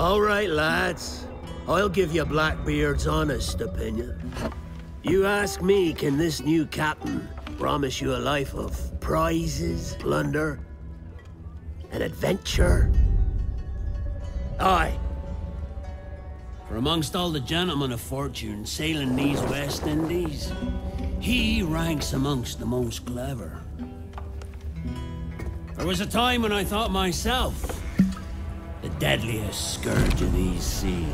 All right, lads. I'll give you Blackbeard's honest opinion. You ask me, can this new captain promise you a life of prizes, plunder, and adventure? Aye. For amongst all the gentlemen of fortune sailing these West Indies, he ranks amongst the most clever. There was a time when I thought myself deadliest scourge of these seas.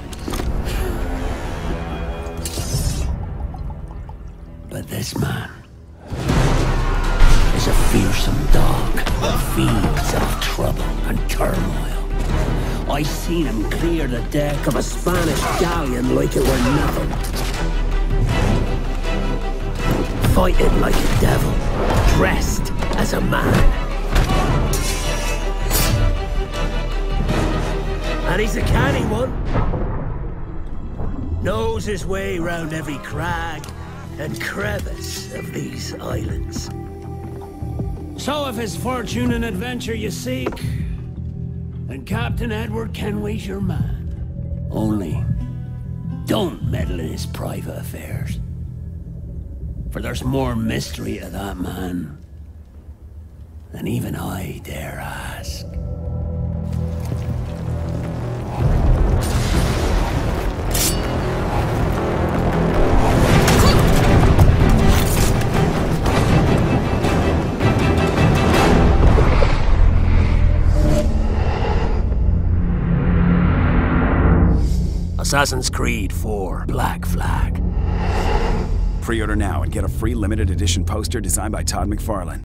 But this man is a fearsome dog that feeds off trouble and turmoil. I seen him clear the deck of a Spanish galleon like it were nothing. Fighting like a devil, dressed as a man. And he's a canny one. Knows his way round every crag and crevice of these islands. So if it's fortune and adventure you seek, then Captain Edward Kenway's your man. Only, don't meddle in his private affairs. For there's more mystery to that man than even I dare ask. Assassin's Creed 4 Black Flag. Pre-order now and get a free limited edition poster designed by Todd McFarlane.